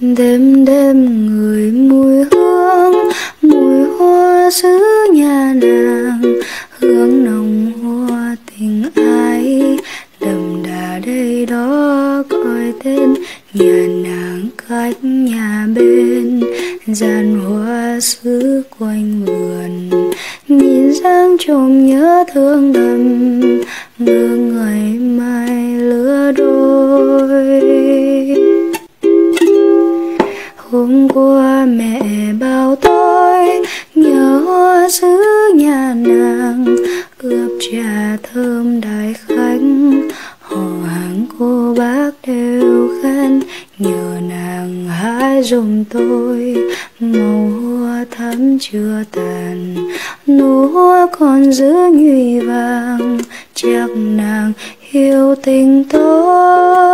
đêm đêm người mùi hương, mùi hoa xứ nhà nàng. Hương nồng hoa tình ai đậm đà đây đó gọi tên. Nhà nàng cách nhà bên, gian hoa xứ quanh vườn. Nhìn sang trộm nhớ thương đầm mưa ngày mai lứa đôi hôm qua mẹ bao tôi nhớ giữ xứ nhà nàng ướp trà thơm đại khánh, họ hàng cô bác đều khen nhờ nàng hái dùng tôi. Màu hoa thắm chưa tàn nụ hoa còn giữ nhụy vàng. Chắc nàng yêu tình tôi.